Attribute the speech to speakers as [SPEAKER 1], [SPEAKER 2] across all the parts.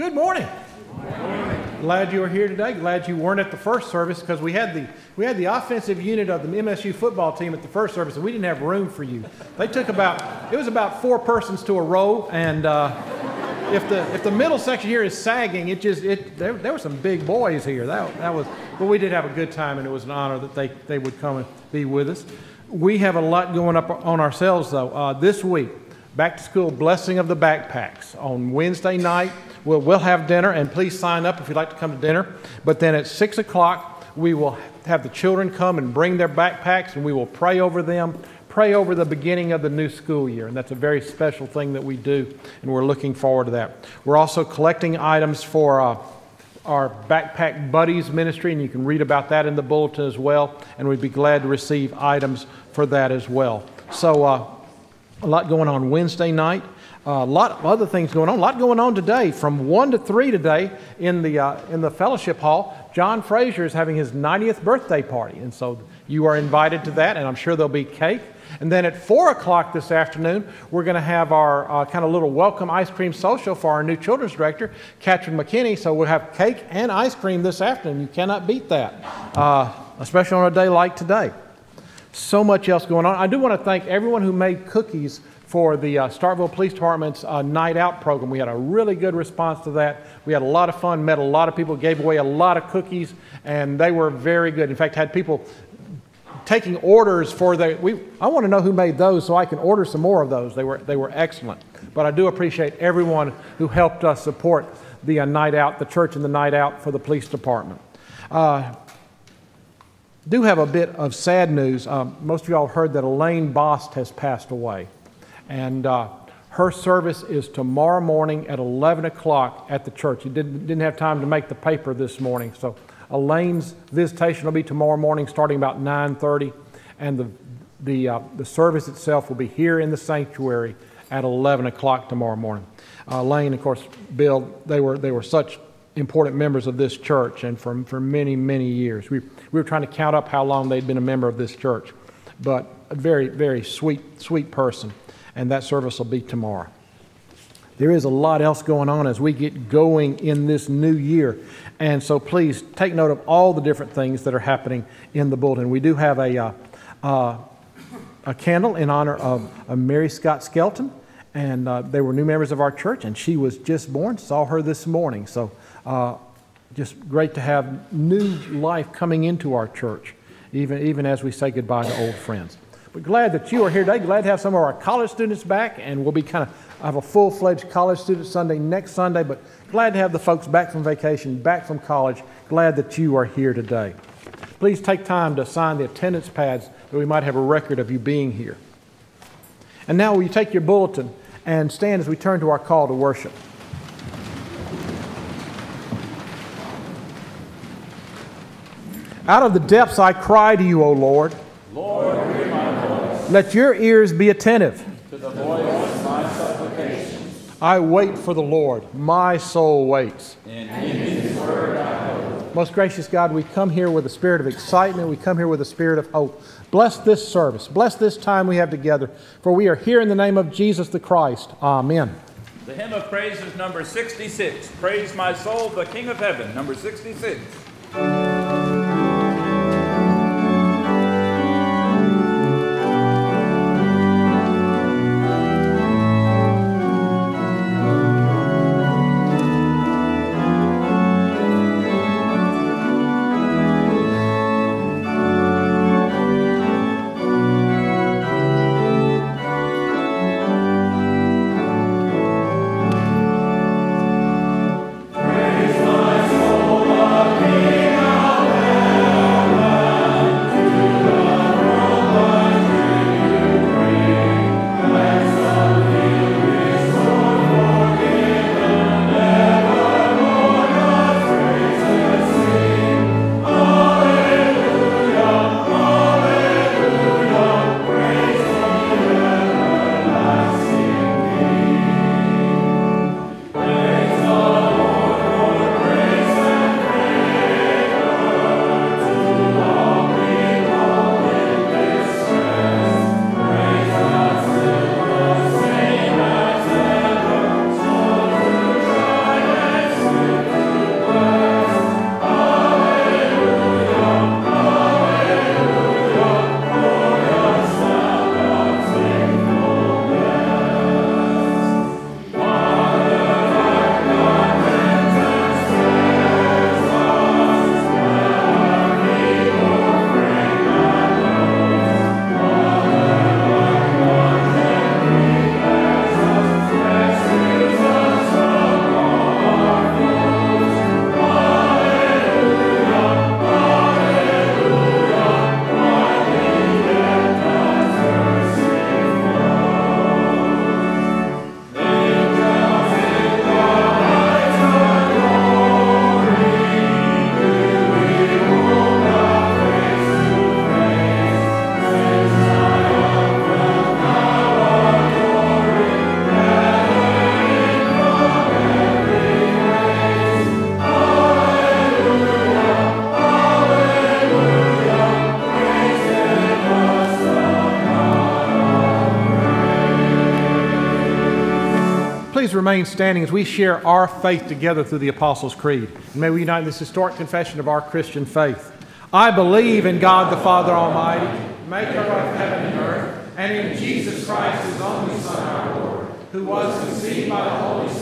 [SPEAKER 1] Good morning. Glad you are here today. Glad you weren't at the first service because we had the we had the offensive unit of the MSU football team at the first service, and we didn't have room for you. They took about it was about four persons to a row, and uh, if the if the middle section here is sagging, it just it there, there were some big boys here. That that was, but we did have a good time, and it was an honor that they they would come and be with us. We have a lot going up on ourselves though. Uh, this week, back to school blessing of the backpacks on Wednesday night. We'll, we'll have dinner, and please sign up if you'd like to come to dinner. But then at 6 o'clock, we will have the children come and bring their backpacks, and we will pray over them, pray over the beginning of the new school year. And that's a very special thing that we do, and we're looking forward to that. We're also collecting items for uh, our Backpack Buddies ministry, and you can read about that in the bulletin as well. And we'd be glad to receive items for that as well. So, uh, a lot going on Wednesday night. A lot of other things going on. A lot going on today. From 1 to 3 today in the, uh, in the fellowship hall, John Frazier is having his 90th birthday party. And so you are invited to that, and I'm sure there'll be cake. And then at 4 o'clock this afternoon, we're going to have our uh, kind of little welcome ice cream social for our new children's director, Catherine McKinney. So we'll have cake and ice cream this afternoon. You cannot beat that, uh, especially on a day like today. So much else going on. I do want to thank everyone who made cookies for the uh, Starkville Police Department's uh, Night Out program. We had a really good response to that. We had a lot of fun, met a lot of people, gave away a lot of cookies, and they were very good. In fact, had people taking orders for the. We, I want to know who made those so I can order some more of those. They were, they were excellent. But I do appreciate everyone who helped us support the uh, Night Out, the church and the Night Out for the police department. Uh, do have a bit of sad news. Um, most of y'all heard that Elaine Bost has passed away. And uh, her service is tomorrow morning at 11 o'clock at the church. You didn't, didn't have time to make the paper this morning. So Elaine's visitation will be tomorrow morning starting about 9.30. And the, the, uh, the service itself will be here in the sanctuary at 11 o'clock tomorrow morning. Uh, Elaine, of course, Bill, they were, they were such important members of this church and for, for many, many years. We, we were trying to count up how long they'd been a member of this church. But a very, very sweet, sweet person and that service will be tomorrow. There is a lot else going on as we get going in this new year. And so please take note of all the different things that are happening in the bulletin. We do have a, uh, uh, a candle in honor of, Mary Scott Skelton. And uh, they were new members of our church, and she was just born. Saw her this morning. So uh, just great to have new life coming into our church, even, even as we say goodbye to old friends. But glad that you are here today. Glad to have some of our college students back, and we'll be kind of I have a full fledged college student Sunday next Sunday. But glad to have the folks back from vacation, back from college. Glad that you are here today. Please take time to sign the attendance pads that we might have a record of you being here. And now, will you take your bulletin and stand as we turn to our call to worship? Out of the depths I cry to you, O Lord.
[SPEAKER 2] Lord,
[SPEAKER 1] let your ears be attentive
[SPEAKER 2] to the voice of my supplications.
[SPEAKER 1] I wait for the Lord. My soul waits.
[SPEAKER 2] In his word I hope.
[SPEAKER 1] Most gracious God, we come here with a spirit of excitement. We come here with a spirit of hope. Bless this service. Bless this time we have together. For we are here in the name of Jesus the Christ. Amen.
[SPEAKER 2] The hymn of praise is number 66. Praise my soul, the King of heaven, number 66.
[SPEAKER 3] Remain standing as we share our faith together through the Apostles' Creed. And may we unite in this historic confession of our Christian faith. I believe in God the Father Almighty, maker of heaven and earth, and in Jesus Christ, his only Son, our Lord, who was conceived by the Holy Spirit,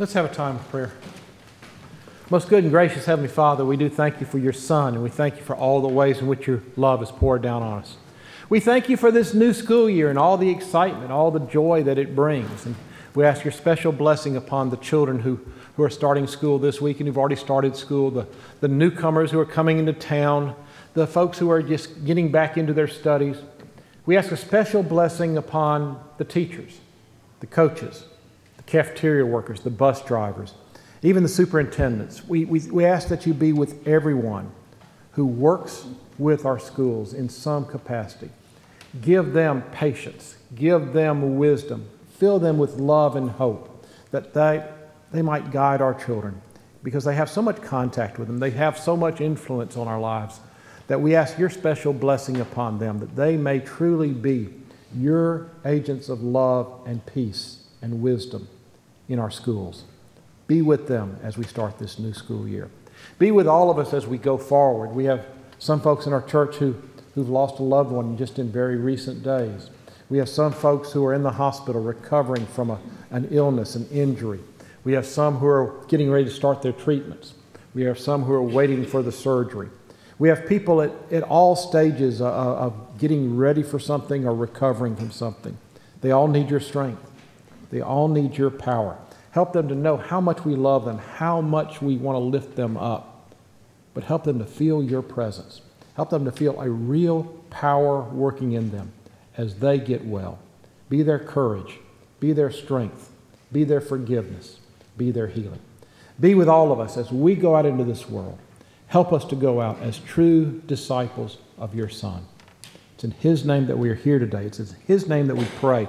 [SPEAKER 3] Let's have a time of prayer. Most good and gracious Heavenly Father, we do thank you for your Son, and we thank you for all the ways in which your love is poured down on us. We thank you for this new school year and all the excitement, all the joy that it brings. And we ask your special blessing upon the children who, who are starting school this week and who've already started school, the, the newcomers who are coming into town, the folks who are just getting back into their studies. We ask a special blessing upon the teachers, the coaches, cafeteria workers, the bus drivers, even the superintendents. We, we, we ask that you be with everyone who works with our schools in some capacity. Give them patience, give them wisdom, fill them with love and hope that they, they might guide our children because they have so much contact with them, they have so much influence on our lives that we ask your special blessing upon them that they may truly be
[SPEAKER 1] your agents of love and peace and wisdom in our schools. Be with them as we start this new school year. Be with all of us as we go forward. We have some folks in our church who, who've lost a loved one just in very recent days. We have some folks who are in the hospital recovering from a, an illness, an injury. We have some who are getting ready to start their treatments. We have some who are waiting for the surgery. We have people at, at all stages of, of getting ready for something or recovering from something. They all need your strength. They all need your power. Help them to know how much we love them, how much we want to lift them up. But help them to feel your presence. Help them to feel a real power working in them as they get well. Be their courage, be their strength, be their forgiveness, be their healing. Be with all of us as we go out into this world. Help us to go out as true disciples of your Son. It's in His name that we are here today. It's in His name that we pray.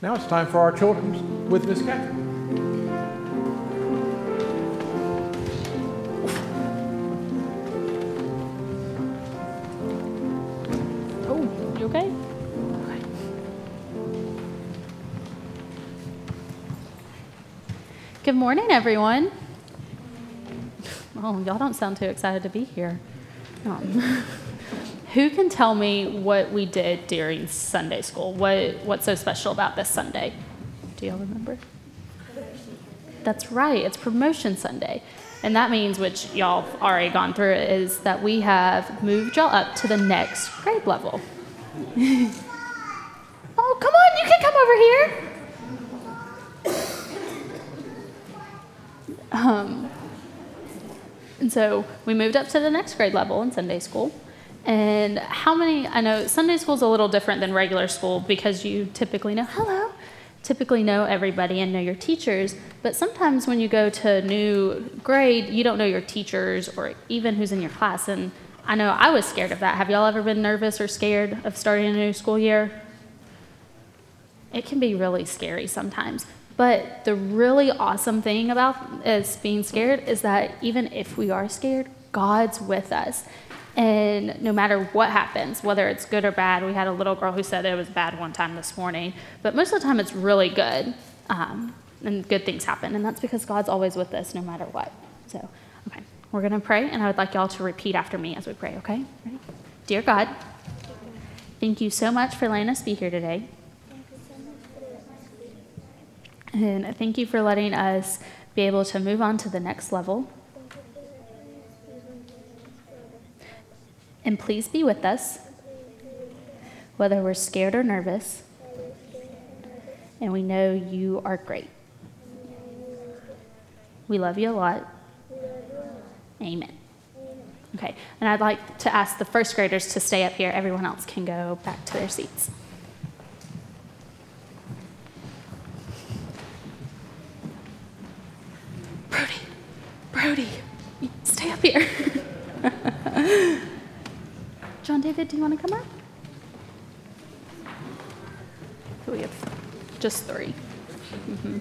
[SPEAKER 1] Amen. Now it's time for our children with Miss Catherine.
[SPEAKER 4] Oh, you okay? Okay. Good morning, everyone. Oh, y'all don't sound too excited to be here. Um, who can tell me what we did during Sunday school? What, what's so special about this Sunday? Do y'all remember? That's right, it's Promotion Sunday. And that means, which y'all have already gone through, is that we have moved y'all up to the next grade level. oh, come on, you can come over here. Um, and so we moved up to the next grade level in Sunday school. And how many, I know Sunday school is a little different than regular school because you typically know, hello, typically know everybody and know your teachers. But sometimes when you go to a new grade, you don't know your teachers or even who's in your class. And I know I was scared of that. Have y'all ever been nervous or scared of starting a new school year? It can be really scary sometimes. But the really awesome thing about us being scared is that even if we are scared, God's with us. And no matter what happens, whether it's good or bad, we had a little girl who said it was bad one time this morning, but most of the time it's really good. Um, and good things happen. And that's because God's always with us no matter what. So, okay, we're going to pray, and I would like y'all to repeat after me as we pray, okay? Ready? Dear God, thank you so much for letting us be here today. And thank you for letting us be able to move on to the next level. And please be with us, whether we're scared or nervous. And we know you are great. We love you a lot. Amen. Okay, and I'd like to ask the first graders to stay up here. Everyone else can go back to their seats. Brody, Brody, stay up here. John David, do you want to come up? We have just 3 Mhm.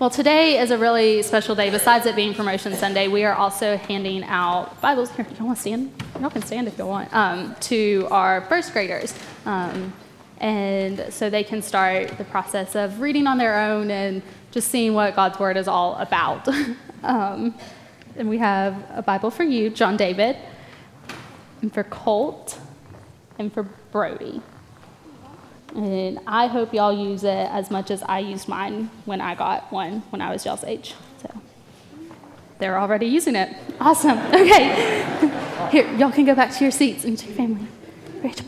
[SPEAKER 4] Well, today is a really special day. Besides it being Promotion Sunday, we are also handing out Bibles. Here, you want to stand? Y'all can stand if you want. Um, to our first graders. Um, and so they can start the process of reading on their own and just seeing what God's Word is all about. um, and we have a Bible for you, John David, and for Colt, and for Brody. And I hope y'all use it as much as I used mine when I got one when I was y'all's age. So they're already using it. Awesome. Okay. Here, y'all can go back to your seats and to your family. Rachel.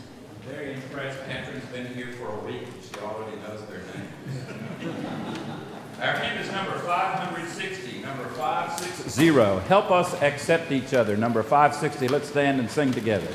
[SPEAKER 2] Very impressed. Catherine's been here for a week. and She already knows their. Our hymn is number 560. Number 560. Help us accept each other. Number 560. Let's stand and sing together.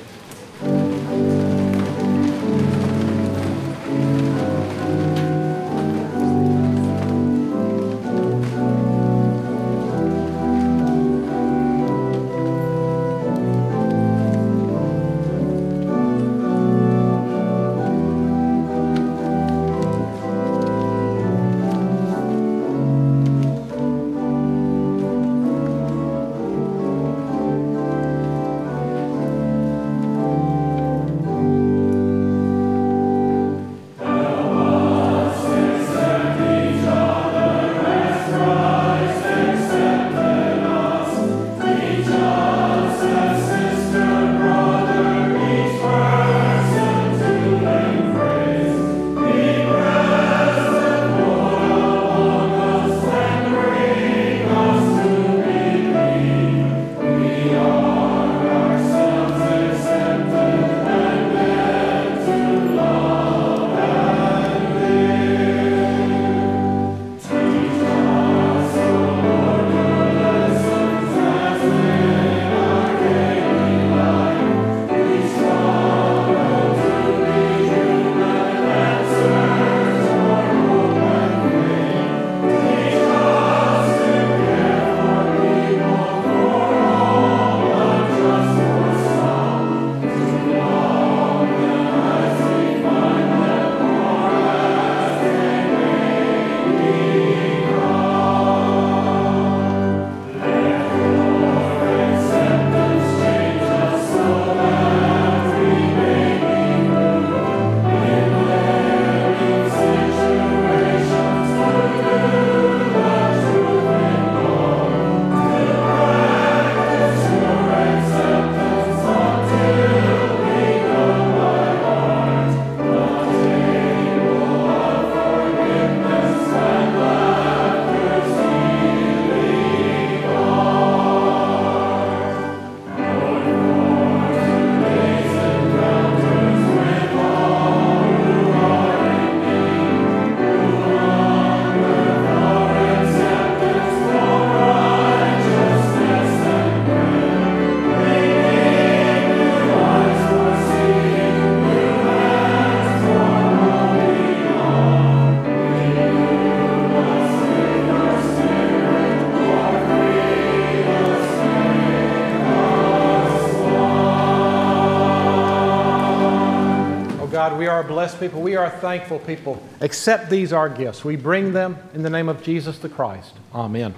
[SPEAKER 1] People. We are thankful people. Accept these our gifts. We bring them in the name of Jesus the Christ. Amen.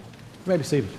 [SPEAKER 1] You may be seated.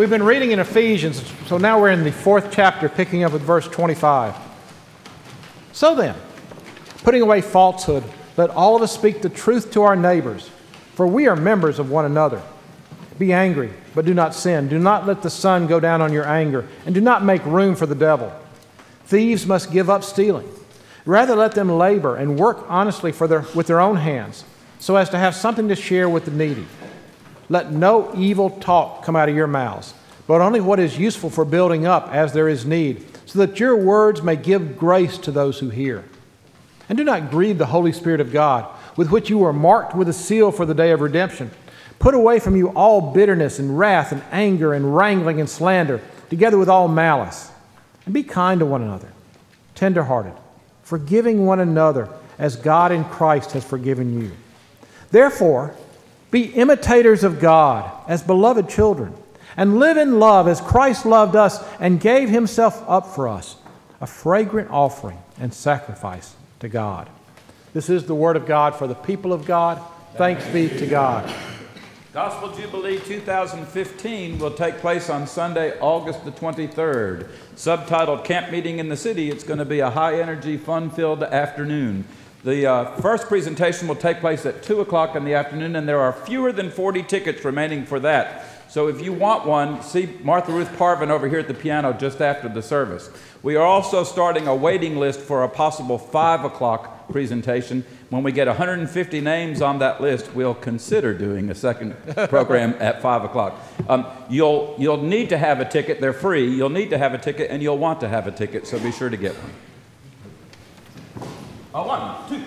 [SPEAKER 1] We've been reading in Ephesians, so now we're in the fourth chapter, picking up with verse 25. So then, putting away falsehood, let all of us speak the truth to our neighbors, for we are members of one another. Be angry, but do not sin. Do not let the sun go down on your anger, and do not make room for the devil. Thieves must give up stealing. Rather, let them labor and work honestly for their, with their own hands so as to have something to share with the needy. Let no evil talk come out of your mouths, but only what is useful for building up as there is need, so that your words may give grace to those who hear. And do not grieve the Holy Spirit of God, with which you were marked with a seal for the day of redemption. Put away from you all bitterness and wrath and anger and wrangling and slander, together with all malice. And be kind to one another, tenderhearted, forgiving one another as God in Christ has forgiven you. Therefore, be imitators of God as beloved children, and live in love as Christ loved us and gave himself up for us, a fragrant offering and sacrifice to God. This is the word of God for the people of God. Thanks be to God.
[SPEAKER 2] Gospel Jubilee 2015 will take place on Sunday, August the 23rd. Subtitled Camp Meeting in the City, it's going to be a high energy, fun filled afternoon. The uh, first presentation will take place at 2 o'clock in the afternoon, and there are fewer than 40 tickets remaining for that. So if you want one, see Martha Ruth Parvin over here at the piano just after the service. We are also starting a waiting list for a possible 5 o'clock presentation. When we get 150 names on that list, we'll consider doing a second program at 5 o'clock. Um, you'll, you'll need to have a ticket. They're free. You'll need to have a ticket, and you'll want to have a ticket, so be sure to get one. A one, two.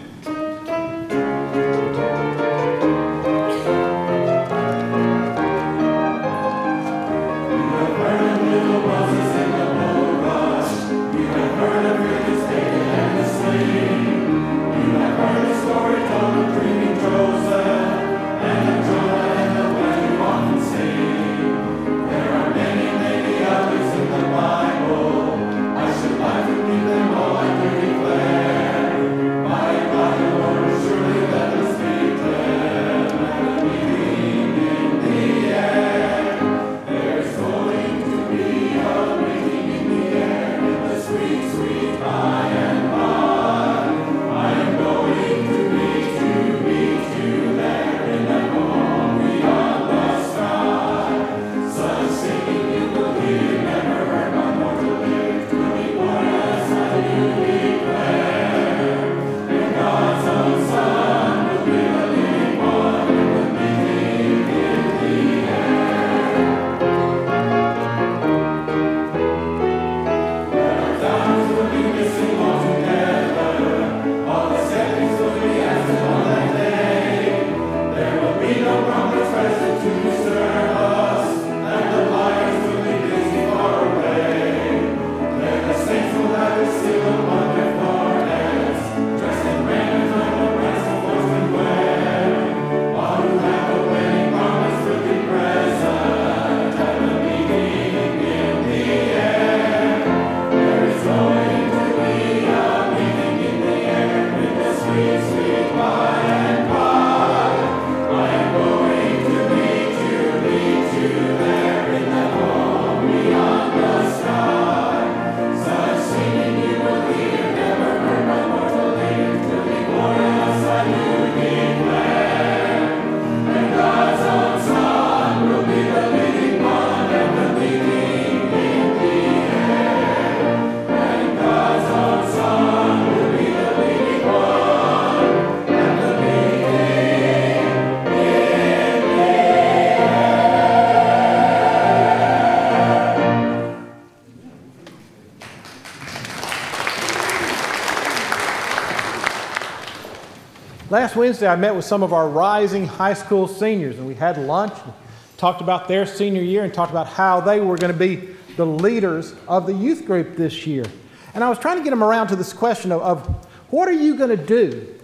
[SPEAKER 1] Last Wednesday, I met with some of our rising high school seniors, and we had lunch, and talked about their senior year, and talked about how they were going to be the leaders of the youth group this year. And I was trying to get them around to this question of, of what are you going to do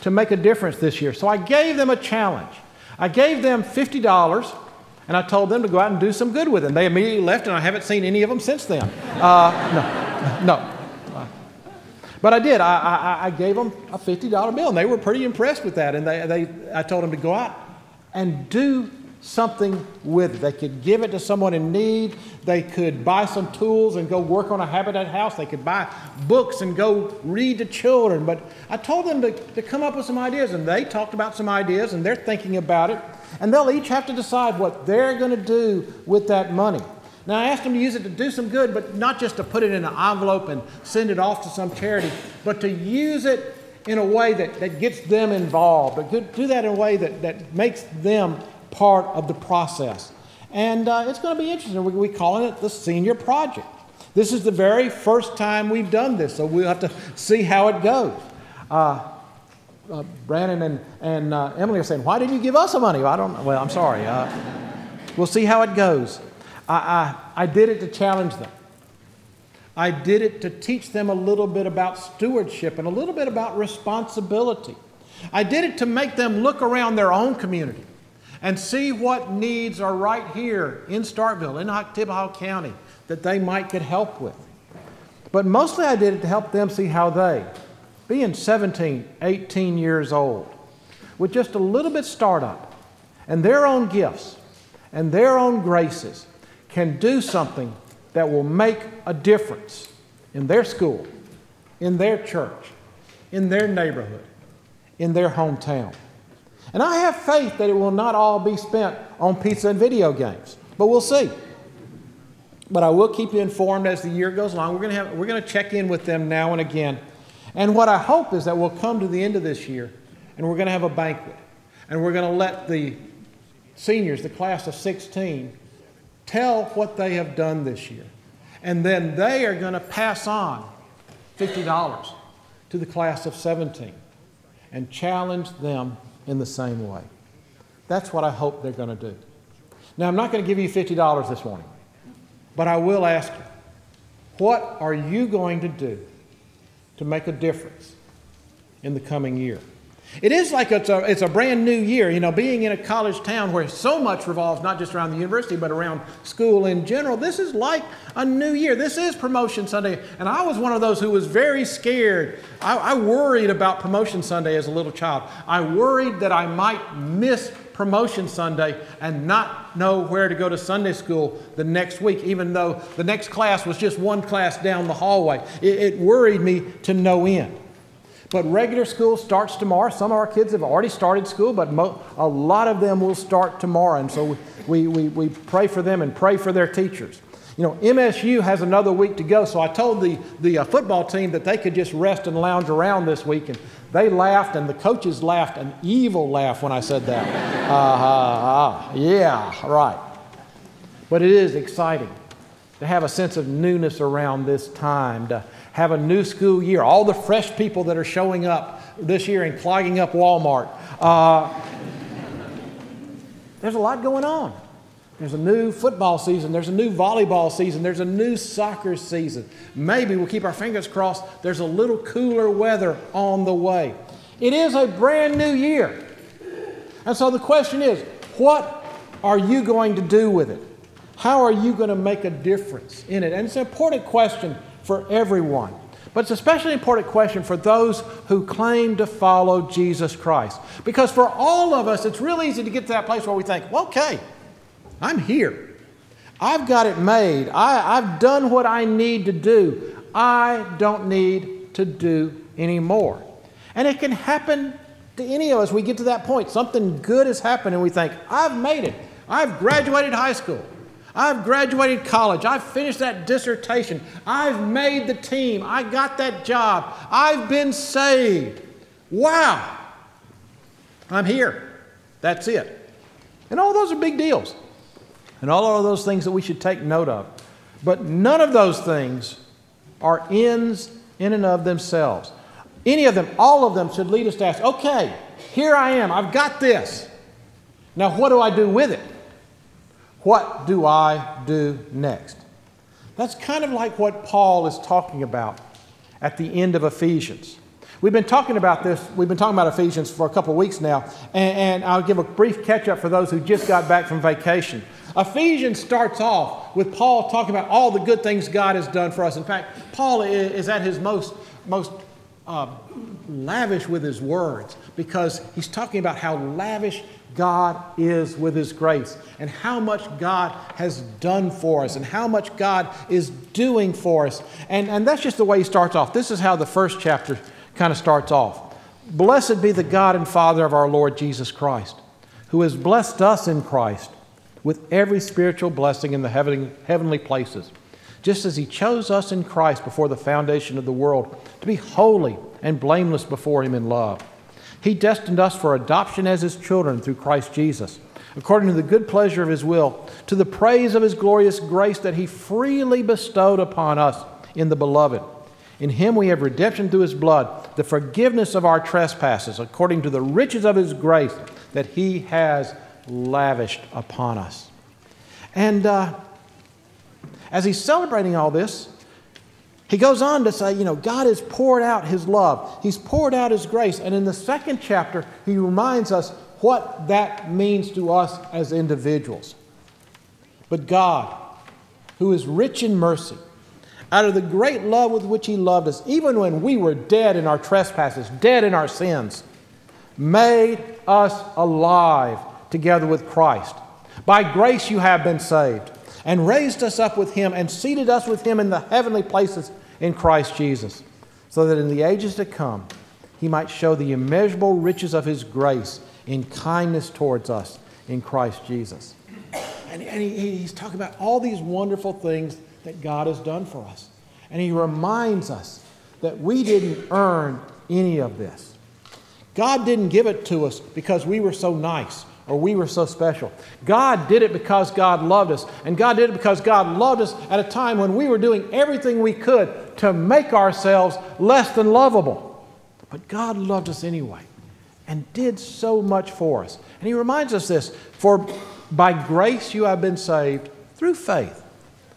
[SPEAKER 1] to make a difference this year? So I gave them a challenge. I gave them $50, and I told them to go out and do some good with it. And they immediately left, and I haven't seen any of them since then. Uh, no, no. But I did. I, I, I, gave them a $50 bill, and they were pretty impressed with that. And they, they, I told them to go out and do something with it. They could give it to someone in need. They could buy some tools and go work on a Habitat house. They could buy books and go read to children. But I told them to, to come up with some ideas, and they talked about some ideas, and they're thinking about it. And they'll each have to decide what they're going to do with that money. Now, I asked them to use it to do some good, but not just to put it in an envelope and send it off to some charity, but to use it in a way that, that gets them involved, but do that in a way that, that makes them part of the process. And uh, it's going to be interesting. We're we calling it the Senior Project. This is the very first time we've done this, so we'll have to see how it goes. Uh, uh, Brandon and, and uh, Emily are saying, Why didn't you give us some money? I don't know. Well, I'm sorry. Uh, we'll see how it goes. I, I, I did it to challenge them. I did it to teach them a little bit about stewardship and a little bit about responsibility. I did it to make them look around their own community and see what needs are right here in Starkville, in Oktibbeha County, that they might get help with. But mostly I did it to help them see how they, being 17, 18 years old, with just a little bit startup and their own gifts and their own graces, can do something that will make a difference in their school, in their church, in their neighborhood, in their hometown. And I have faith that it will not all be spent on pizza and video games, but we'll see. But I will keep you informed as the year goes along. We're going to, have, we're going to check in with them now and again. And what I hope is that we'll come to the end of this year and we're going to have a banquet. And we're going to let the seniors, the class of 16, tell what they have done this year. And then they are going to pass on $50 to the class of 17 and challenge them in the same way. That's what I hope they're going to do. Now, I'm not going to give you $50 this morning, but I will ask you what are you going to do to make a difference in the coming year? It is like it's a, it's a brand new year, you know, being in a college town where so much revolves not just around the university, but around school in general. This is like a new year. This is Promotion Sunday. And I was one of those who was very scared. I, I worried about Promotion Sunday as a little child. I worried that I might miss Promotion Sunday and not know where to go to Sunday school the next week, even though the next class was just one class down the hallway. It, it worried me to no end. But regular school starts tomorrow. Some of our kids have already started school, but a lot of them will start tomorrow. And so we, we, we pray for them and pray for their teachers. You know, MSU has another week to go, so I told the, the uh, football team that they could just rest and lounge around this week, and they laughed, and the coaches laughed, an evil laugh when I said that. uh, uh, uh, yeah, right. But it is exciting to have a sense of newness around this time, to have a new school year. All the fresh people that are showing up this year and clogging up Walmart. Uh, there's a lot going on. There's a new football season. There's a new volleyball season. There's a new soccer season. Maybe we'll keep our fingers crossed. There's a little cooler weather on the way. It is a brand new year. And so the question is what are you going to do with it? How are you going to make a difference in it? And it's an important question for everyone. But it's especially an important question for those who claim to follow Jesus Christ. Because for all of us, it's real easy to get to that place where we think, well, okay, I'm here. I've got it made. I, have done what I need to do. I don't need to do anymore. And it can happen to any of us. We get to that point. Something good has happened, and we think, I've made it. I've graduated high school. I've graduated college. I've finished that dissertation. I've made the team. I got that job. I've been saved. Wow. I'm here. That's it. And all those are big deals. And all of those things that we should take note of. But none of those things are ends in and of themselves. Any of them, all of them should lead us to ask, okay, here I am. I've got this. Now, what do I do with it? What do I do next? That's kind of like what Paul is talking about at the end of Ephesians. We've been talking about this, we've been talking about Ephesians for a couple of weeks now, and, and I'll give a brief catch up for those who just got back from vacation. Ephesians starts off with Paul talking about all the good things God has done for us. In fact, Paul is at his most, most uh, lavish with his words because he's talking about how lavish God is with His grace and how much God has done for us and how much God is doing for us. And, and that's just the way He starts off. This is how the first chapter kind of starts off. Blessed be the God and Father of our Lord Jesus Christ, who has blessed us in Christ with every spiritual blessing in the heavenly, heavenly places, just as He chose us in Christ before the foundation of the world to be holy and blameless before Him in love he destined us for adoption as His children through Christ Jesus, according to the good pleasure of His will, to the praise of His glorious grace that He freely bestowed upon us in the Beloved. In Him we have redemption through His blood, the forgiveness of our trespasses, according to the riches of His grace that He has lavished upon us. And uh, as He's celebrating all this, he goes on to say, you know, God has poured out His love, He's poured out His grace. And in the second chapter, He reminds us what that means to us as individuals. But God, who is rich in mercy, out of the great love with which He loved us, even when we were dead in our trespasses, dead in our sins, made us alive together with Christ. By grace you have been saved and raised us up with him and seated us with him in the heavenly places in Christ Jesus, so that in the ages to come he might show the immeasurable riches of his grace in kindness towards us in Christ Jesus. And, and he, he's talking about all these wonderful things that God has done for us. And he reminds us that we didn't earn any of this. God didn't give it to us because we were so nice or we were so special. God did it because God loved us. And God did it because God loved us at a time when we were doing everything we could to make ourselves less than lovable. But God loved us anyway and did so much for us. And He reminds us this For by grace you have been saved through faith.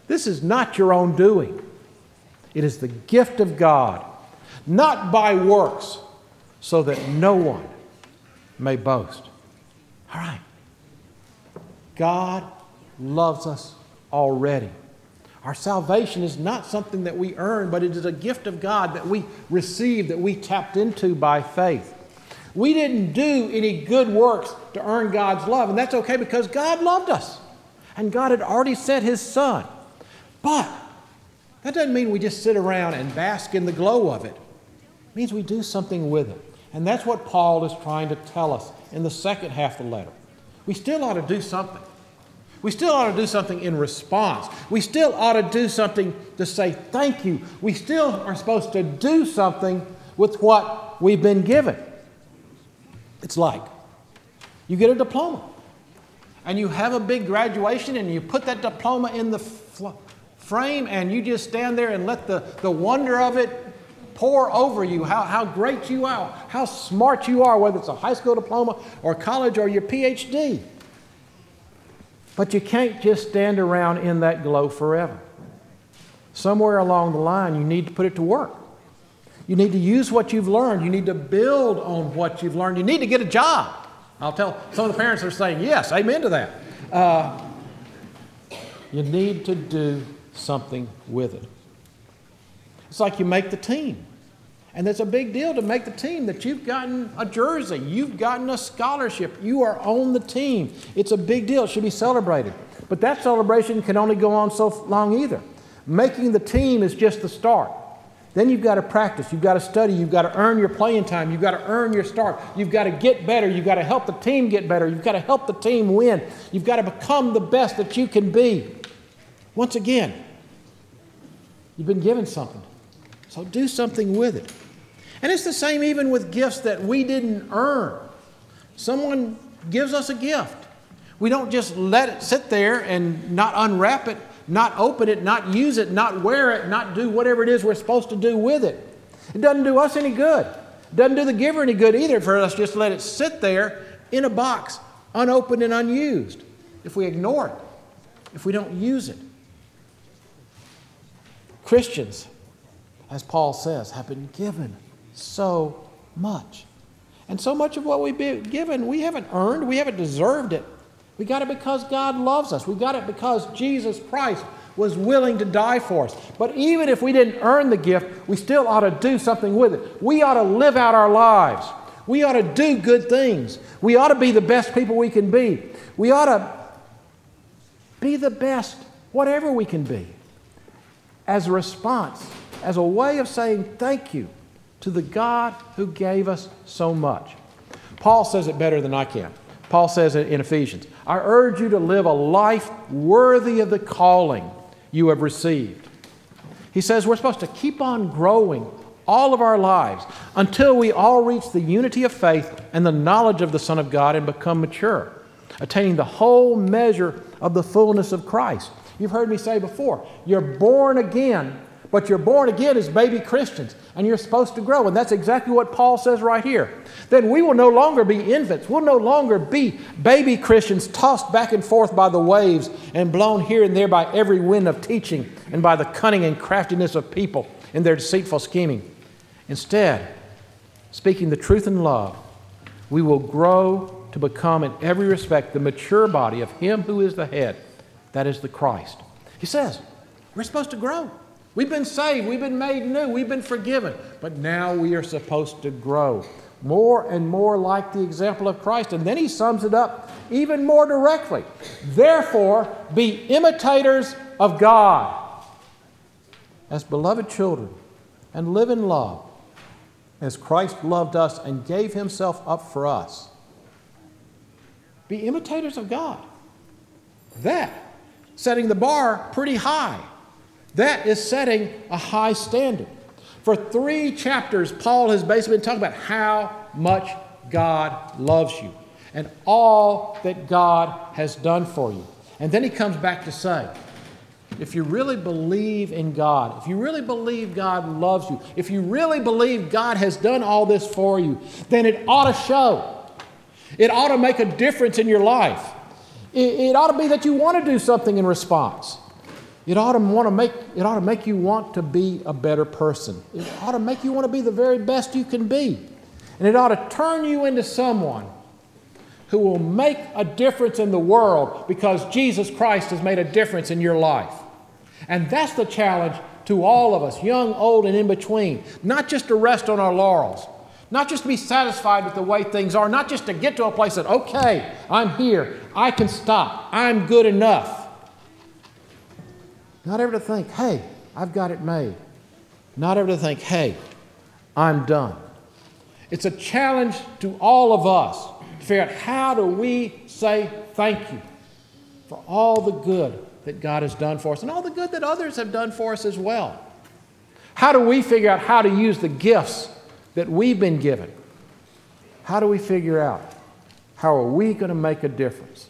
[SPEAKER 1] This is not your own doing, it is the gift of God, not by works, so that no one may boast. All right. God loves us already. Our salvation is not something that we earn, but it is a gift of God that we received, that we tapped into by faith. We didn't do any good works to earn God's love, and that's okay because God loved us. And God had already sent His Son. But that doesn't mean we just sit around and bask in the glow of it. It means we do something with it. And that's what Paul is trying to tell us in the second half of the letter. We still ought to do something. We still ought to do something in response. We still ought to do something to say thank you. We still are supposed to do something with what we've been given. It's like you get a diploma and you have a big graduation and you put that diploma in the frame and you just stand there and let the, the wonder of it pour over you how, how great you are, how smart you are, whether it's a high school diploma or college or your PhD. But you can't just stand around in that glow forever. Somewhere along the line, you need to put it to work. You need to use what you've learned. You need to build on what you've learned. You need to get a job. I'll tell some of the parents are saying, yes, amen to that. Uh, you need to do something with it. It's like you make the team. And it's a big deal to make the team that you've gotten a jersey, you've gotten a scholarship, you are on the team. It's a big deal, it should be celebrated. But that celebration can only go on so long either. Making the team is just the start. Then you've got to practice, you've got to study, you've got to earn your playing time, you've got to earn your start, you've got to get better, you've got to help the team get better, you've got to help the team win, you've got to become the best that you can be. Once again, you've been given something. So do something with it. And it's the same even with gifts that we didn't earn. Someone gives us a gift. We don't just let it sit there and not unwrap it, not open it, not use it, not wear it, not do whatever it is we're supposed to do with it. It doesn't do us any good. It doesn't do the giver any good either for us just to let it sit there in a box, unopened and unused, if we ignore it, if we don't use it. Christians as Paul says, have been given so much. And so much of what we've been given, we haven't earned, we haven't deserved it. We got it because God loves us. We got it because Jesus Christ was willing to die for us. But even if we didn't earn the gift, we still ought to do something with it. We ought to live out our lives. We ought to do good things. We ought to be the best people we can be. We ought to be the best, whatever we can be, as a response as a way of saying thank you to the God who gave us so much. Paul says it better than I can. Paul says it in Ephesians I urge you to live a life worthy of the calling you have received. He says we're supposed to keep on growing all of our lives until we all reach the unity of faith and the knowledge of the Son of God and become mature, attaining the whole measure of the fullness of Christ. You've heard me say before, you're born again but you're born again as baby Christians, and you're supposed to grow. And that's exactly what Paul says right here. Then we will no longer be infants. We'll no longer be baby Christians tossed back and forth by the waves and blown here and there by every wind of teaching and by the cunning and craftiness of people in their deceitful scheming. Instead, speaking the truth in love, we will grow to become, in every respect, the mature body of Him who is the head, that is the Christ. He says, we're supposed to grow. We've been saved, we've been made new, we've been forgiven, but now we are supposed to grow more and more like the example of Christ. And then he sums it up even more directly. Therefore, be imitators of God as beloved children and live in love as Christ loved us and gave himself up for us. Be imitators of God. That, setting the bar pretty high, that is setting a high standard. For three chapters, Paul has basically been talking about how much God loves you and all that God has done for you. And then he comes back to say, if you really believe in God, if you really believe God loves you, if you really believe God has done all this for you, then it ought to show. It ought to make a difference in your life. It, ought to be that you want to do something in response. It ought to want to make it ought to make you want to be a better person. It ought to make you want to be the very best you can be. And it ought to turn you into someone who will make a difference in the world because Jesus Christ has made a difference in your life. And that's the challenge to all of us, young, old, and in between. Not just to rest on our laurels, not just to be satisfied with the way things are, not just to get to a place that, okay, I'm here, I can stop, I'm good enough. Not ever to think, hey, I've got it made. Not ever to think, hey, I'm done. It's a challenge to all of us to figure out how do we say thank you for all the good that God has done for us and all the good that others have done for us as well. How do we figure out how to use the gifts that we've been given? How do we figure out how are we going to make a difference?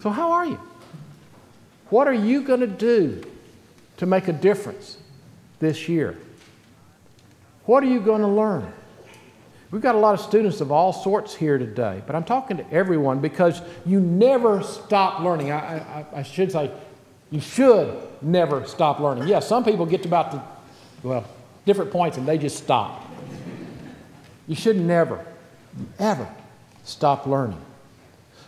[SPEAKER 1] So, how are you? What are you going to do to make a difference this year? What are you going to learn? We've got a lot of students of all sorts here today, but I'm talking to everyone because you never stop learning. I, I, I should say, you should never stop learning. Yes, some people get to about the, well, different points and they just stop. You should never, ever stop learning.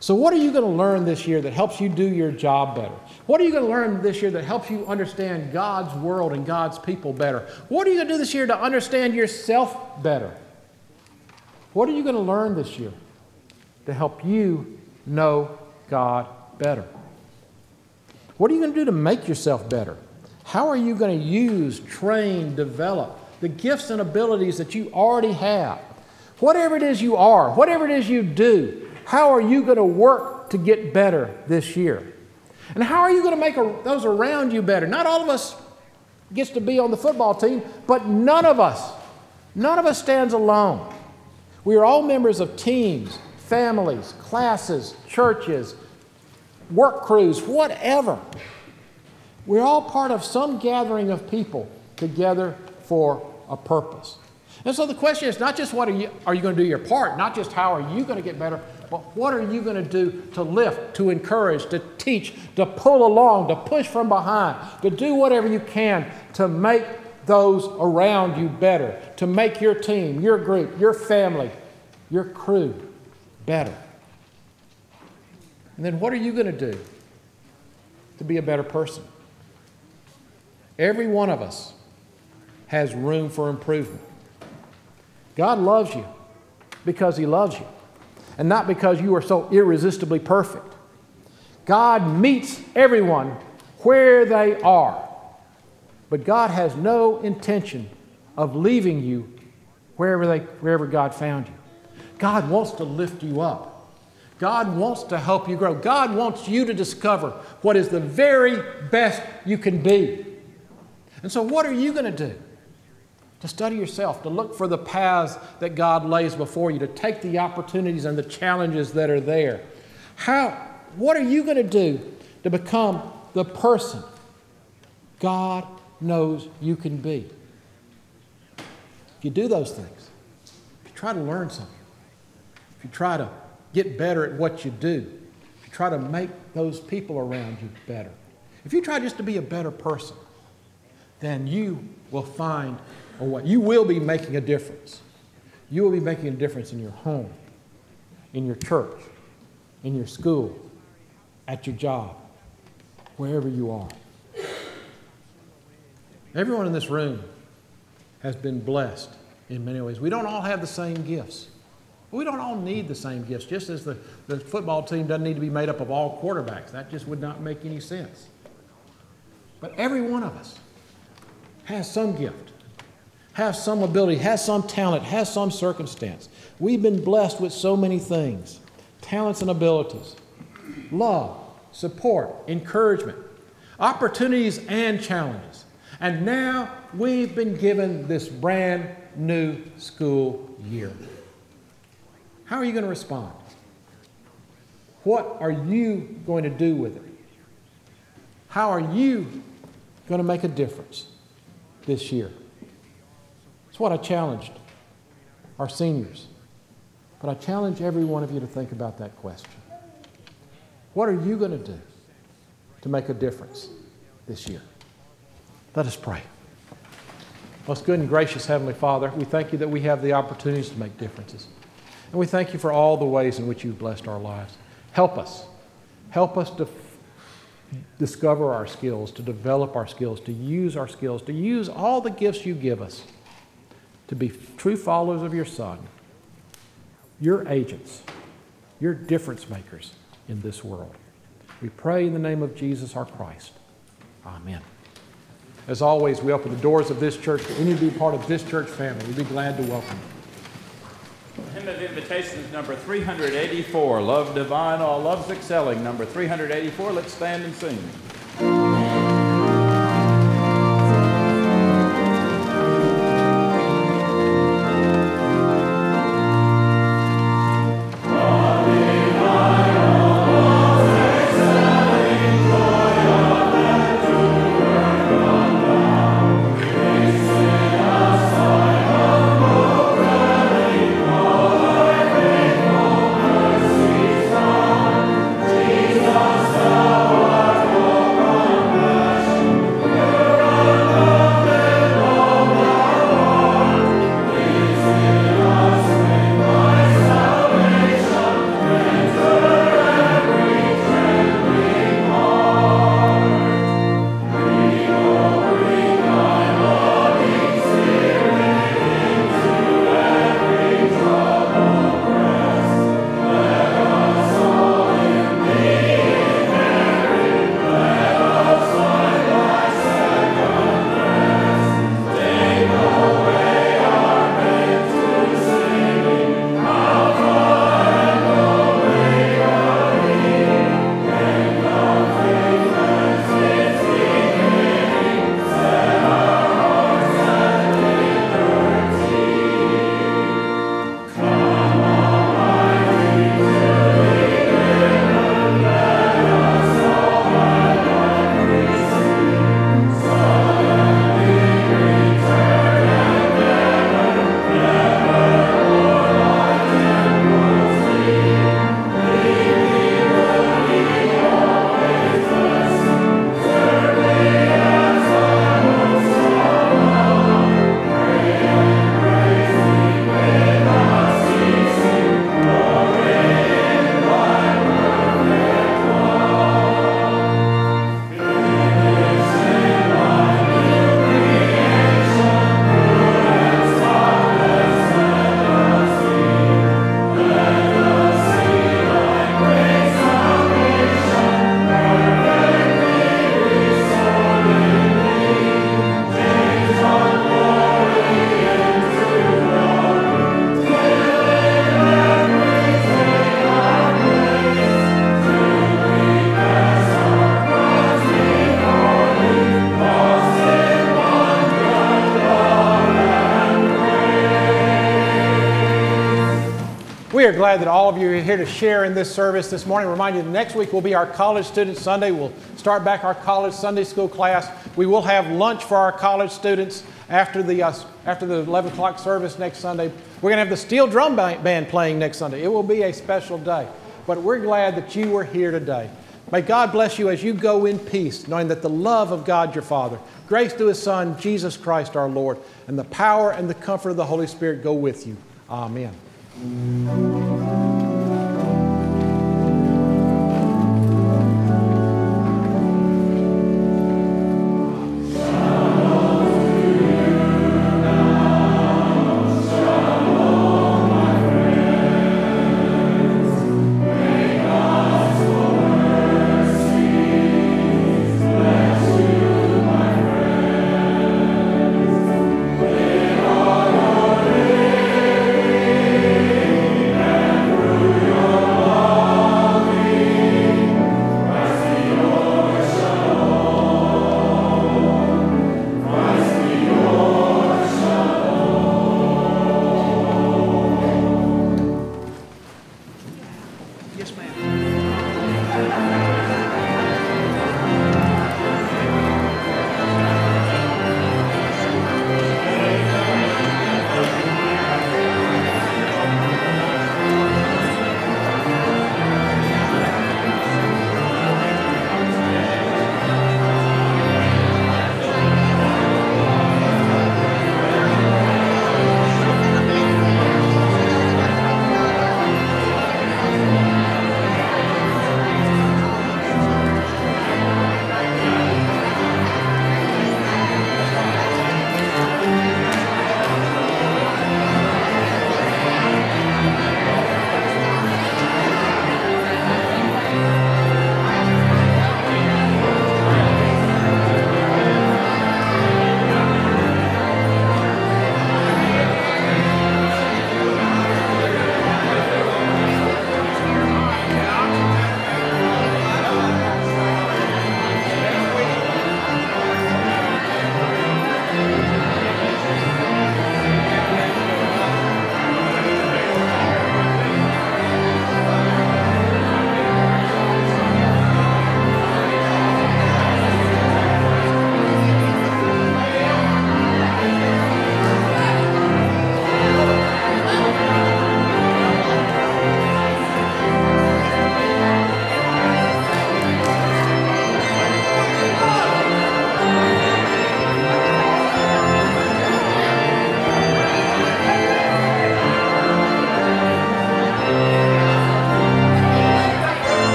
[SPEAKER 1] So, what are you going to learn this year that helps you do your job better? What are you going to learn this year that helps you understand God's world and God's people better? What are you going to do this year to understand yourself better? What are you going to learn this year to help you know God better? What are you going to do to make yourself better? How are you going to use, train, develop the gifts and abilities that you already have? Whatever it is you are, whatever it is you do, how are you going to work to get better this year? And how are you going to make a, those around you better? Not all of us gets to be on the football team, but none of us, none of us stands alone. We are all members of teams, families, classes, churches, work crews, whatever. We're all part of some gathering of people together for a purpose. And so the question is not just what are you, are you going to do your part, not just how are you going to get better, but what are you going to do to lift, to encourage, to teach, to pull along, to push from behind, to do whatever you can to make those around you better, to make your team, your group, your family, your crew better? And then what are you going to do to be a better person? Every one of us has room for improvement. God loves you because He loves you and not because you are so irresistibly perfect. God meets everyone where they are, but God has no intention of leaving you wherever, they, wherever God found you. God wants to lift you up. God wants to help you grow. God wants you to discover what is the very best you can be. And so, what are you going to do? To study yourself, to look for the paths that God lays before you, to take the opportunities and the challenges that are there. How, what are you going to do to become the person God knows you can be? If you do those things, if you try to learn something, if you try to get better at what you do, if you try to make those people around you better, if you try just to be a better person, then you will find what? You will be making a difference. You will be making a difference in your home, in your church, in your school, at your job, wherever you are. Everyone in this room has been blessed in many ways. We don't all have the same gifts. We don't all need the same gifts, just as the, the football team doesn't need to be made up of all quarterbacks. That just would not make any sense. But every one of us has some gift has some ability, has some talent, has some circumstance. We've been blessed with so many things talents and abilities, love, support, encouragement, opportunities, and challenges. And now we've been given this brand new school year. How are you going to respond? What are you going to do with it? How are you going to make a difference this year? It's what I challenged our seniors. But I challenge every one of you to think about that question. What are you going to do to make a difference this year? Let us pray. Most good and gracious Heavenly Father, we thank you that we have the opportunities to make differences. And we thank you for all the ways in which you've blessed our lives. Help us. Help us to discover our skills, to develop our skills, to use our skills, to use all the gifts you give us to be true followers of your Son, your agents, your difference makers in this world. We pray in the name of Jesus our Christ. Amen. As always, we open the doors of this church to any to be part of this church family. We'd be glad to welcome you.
[SPEAKER 2] Hymn of Invitations number 384, Love Divine, All Loves Excelling, number 384. Let's stand and sing.
[SPEAKER 1] Are glad that all of you are here to share in this service this morning. Remind you next week will be our College Student Sunday. We'll start back our college Sunday school class. We will have lunch for our college students after the, uh, after the 11 o'clock service next Sunday. We're going to have the steel drum band playing next Sunday. It will be a special day. But we're glad that you were here today. May God bless you as you go in peace, knowing that the love of God your Father, grace to His Son, Jesus Christ our Lord, and the power and the comfort of the Holy Spirit go with you. Amen. Música